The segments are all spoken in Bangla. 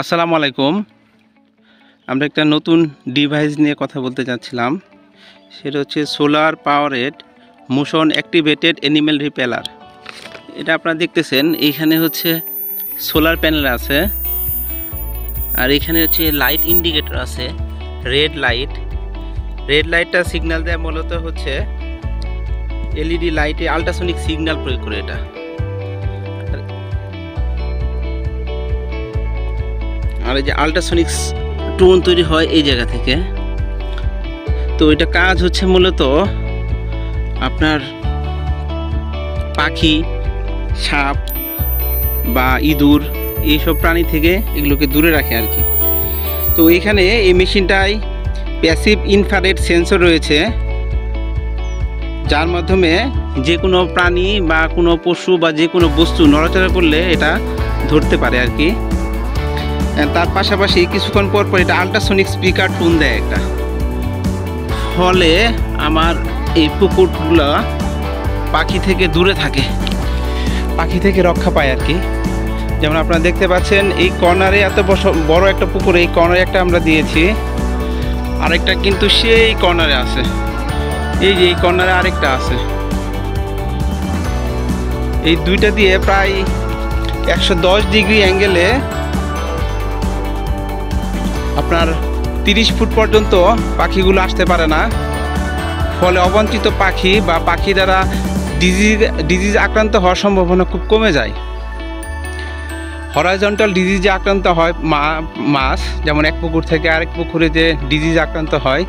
আসসালামু আলাইকুম। আমরা একটা নতুন ডিভাইস নিয়ে কথা বলতে চাচ্ছিলাম সেটা হচ্ছে solar powered motion activated animal repeller এটা আপনারা দেখতেছেন এইখানে হচ্ছে সোলার প্যানেল আছে। আর এখানে হচ্ছে লাইট ইন্ডিকেটর আছে রেড লাইট রেড লাইটটা সিগন্যাল দেয় মূলত হচ্ছে এলইডি লাইটে আল্ট্রাসনিক সিগন্যাল প্রয়োগ করে এটা। আর এই যে আল্ট্রাসনিক টোন তৈরি হয় এই জায়গা থেকে। তো এটা কাজ হচ্ছে মূলত আপনার পাখি, সাপ বা ইঁদুর এইসব প্রাণী থেকে এগুলোকে দূরে রাখে আর কি। তো এখানে এই মেশিনটায় প্যাসিভ ইনফ্রারেড সেন্সর রয়েছে, যার মাধ্যমে যে কোনো প্রাণী বা কোনো পশু বা যে কোনো বস্তু নড়াচড়া করলে এটা ধরতে পারে আর কি। তার পাশাপাশি কিছুক্ষণ পর পর এটা আল্ট্রাসনিক স্পিকার টুন দেয় একটা। ফলে আমার এই পুকুরগুলো পাখি থেকে দূরে থাকে। পাখি থেকে রক্ষা পায় আর কি। যেমন আপনারা দেখতে পাচ্ছেন, এই কর্নারে এত বড় একটা পুকুর, এই কর্নারে একটা আমরা দিয়েছি। আরেকটা কিন্তু সেই কর্নারে আছে। এই যে এই কর্নারে আরেকটা আছে। এই দুইটা দিয়ে প্রায় একশো দশ ডিগ্রি অ্যাঙ্গেলে আপনার তিরিশ ফুট পর্যন্ত পাখিগুলো আসতে পারে না। ফলে অবাঞ্ছিত পাখি বা পাখি দ্বারা ডিজিজ ডিজিজ আক্রান্ত হওয়ার সম্ভাবনা খুব কমে যায়। হরাইজন্টাল ডিজিজে আক্রান্ত হয় মা, মাছ, যেমন এক পুকুর থেকে আরেক পুকুরে যে ডিজিজ আক্রান্ত হয়,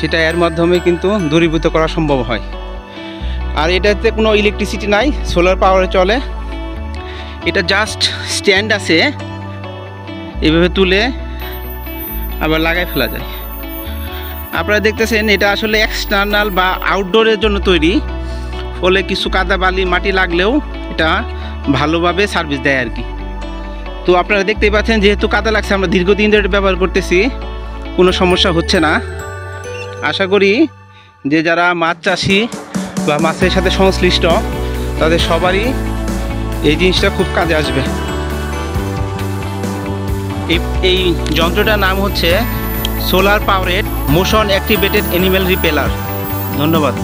সেটা এর মাধ্যমে কিন্তু দূরীভূত করা সম্ভব হয়। আর এটাতে কোনো ইলেকট্রিসিটি নাই সোলার পাওয়ারে চলে। এটা জাস্ট স্ট্যান্ড আছে। এভাবে তুলে আবার লাগাই ফেলা যায়। আপনারা দেখতেছেন, এটা আসলে এক্সটার্নাল বা আউটডোরের জন্য তৈরি। ফলে কিছু কাদা বালি, মাটি লাগলেও এটা ভালোভাবে সার্ভিস দেয় আর কি। তো আপনারা দেখতেই পাচ্ছেন, যেহেতু কাদা লাগছে, আমরা দীর্ঘদিন ধরে ব্যবহার করতেছি, কোনো সমস্যা হচ্ছে না। আশা করি যে যারা মাছ চাষি বা মাছের সাথে সংশ্লিষ্ট, তাদের সবারই এই জিনিসটা খুব কাজে আসবে। এই যন্ত্রটার নাম হচ্ছে solar powered motion activated animal repeller ধন্যবাদ।